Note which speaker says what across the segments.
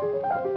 Speaker 1: Música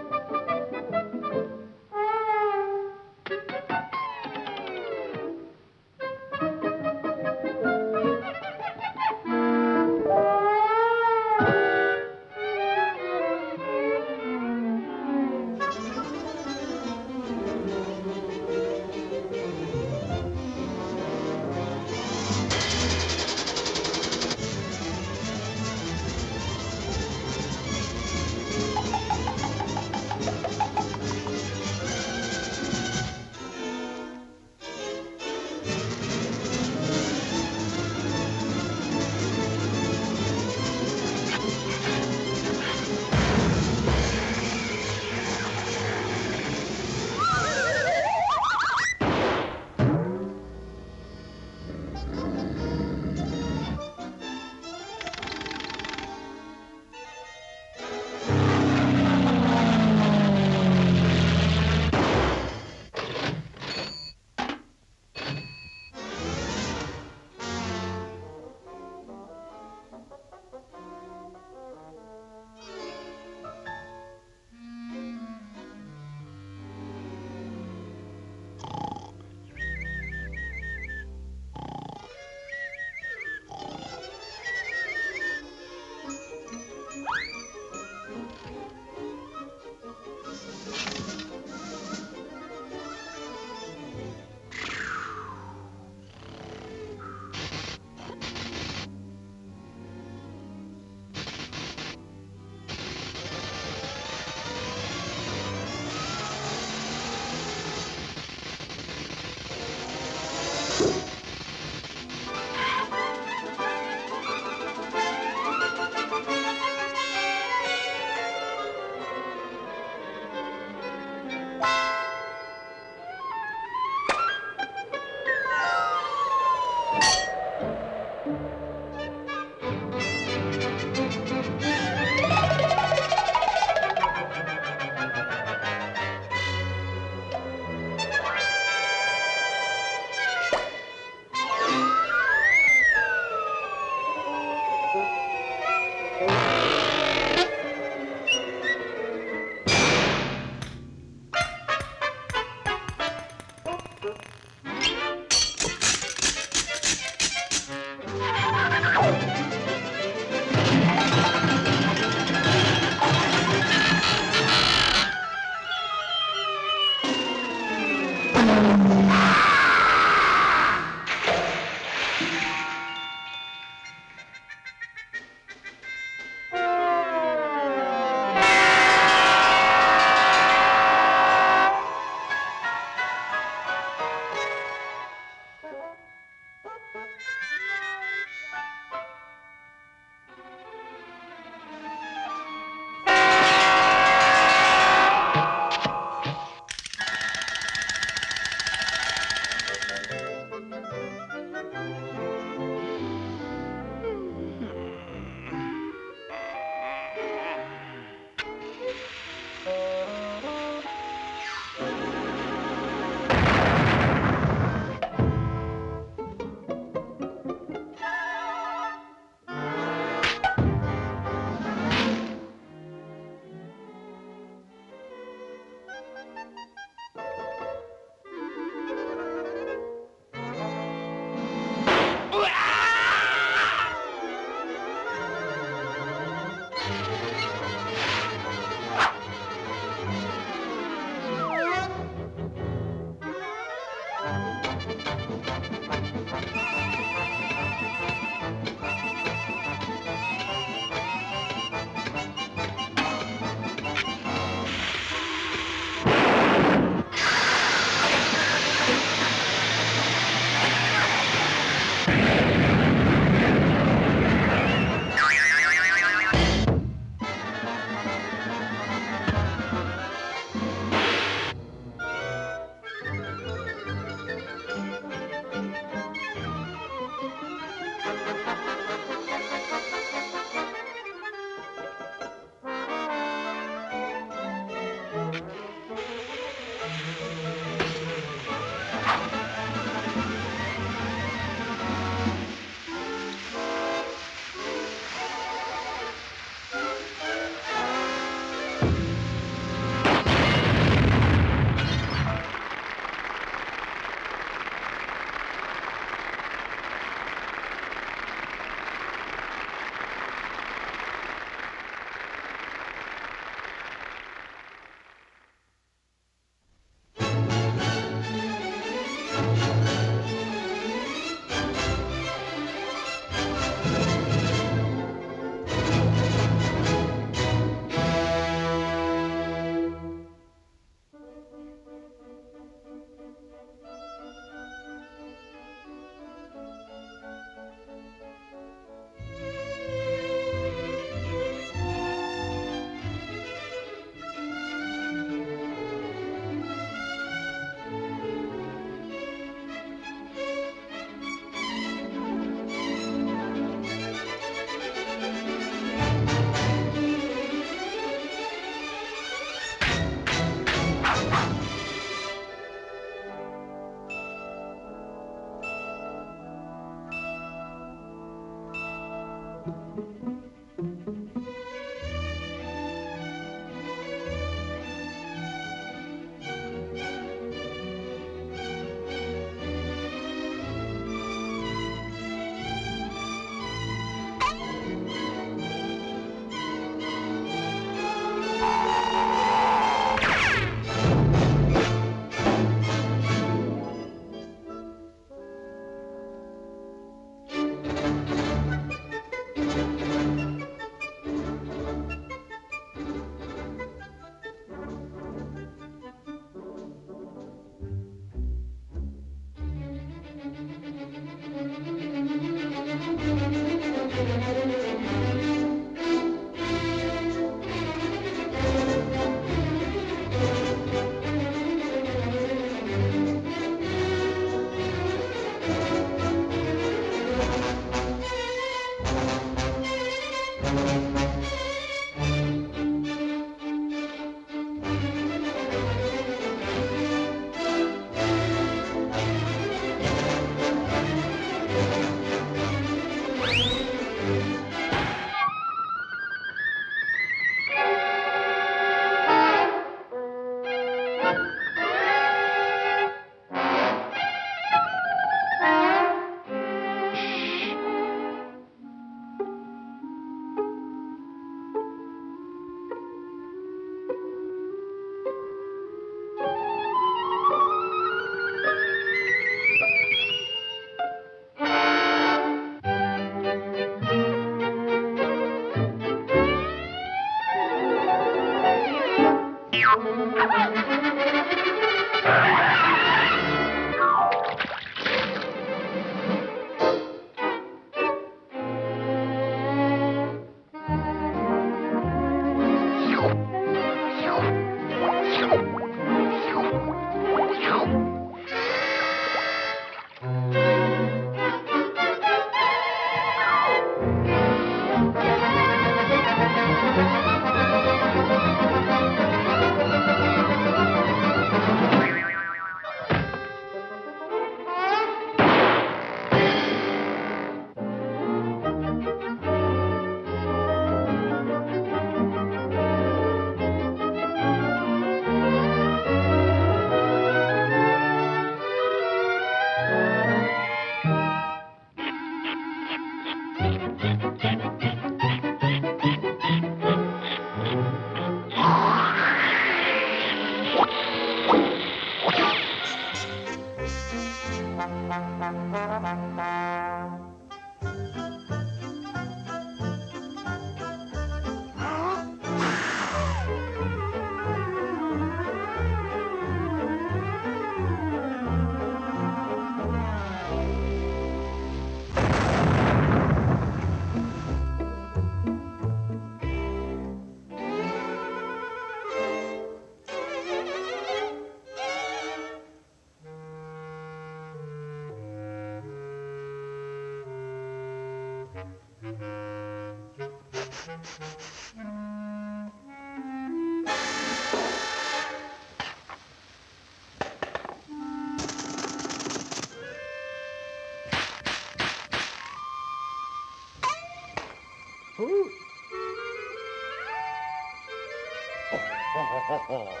Speaker 1: 哦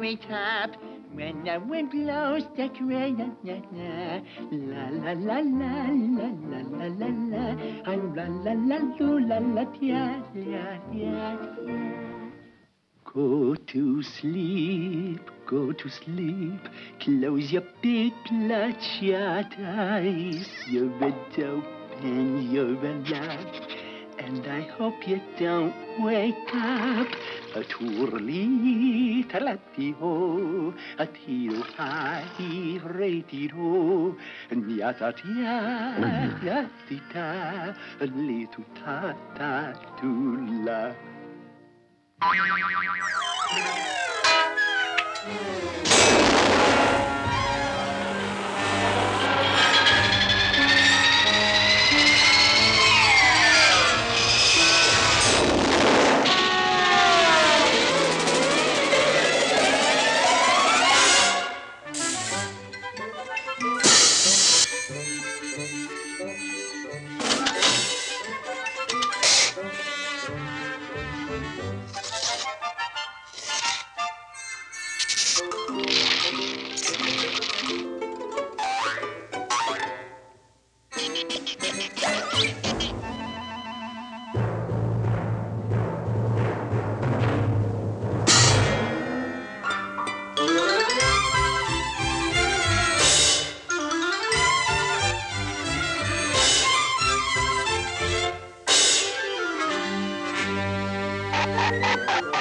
Speaker 1: the treetop. When the wind blows the gray, la la la la la la la la la la la la la la la la tia tia Go to sleep, go to sleep. Close your big bloodshot eyes. You're a dope and you're alive. And I hope you don't wake up. A twirlita la ti ho a ti ho ha ti re ti ho ni a ta ti Ha ha ha!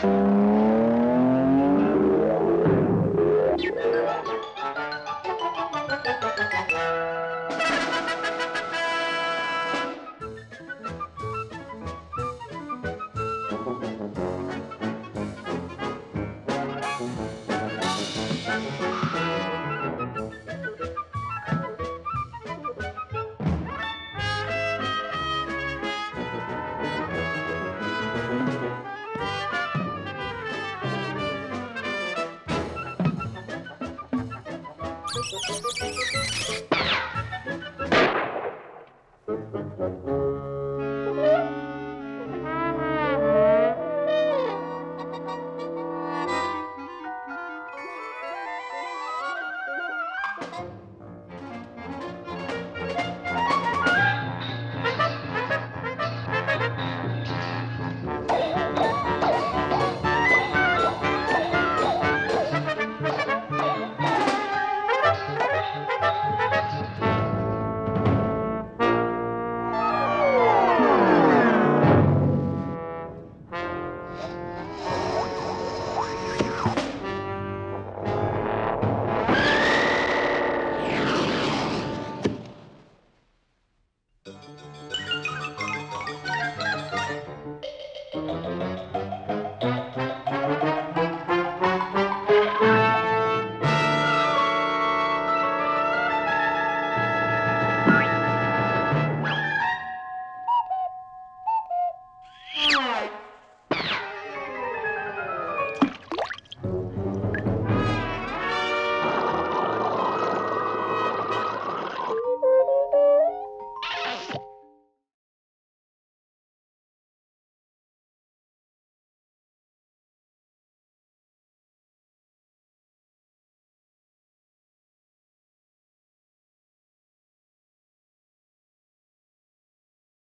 Speaker 2: Thank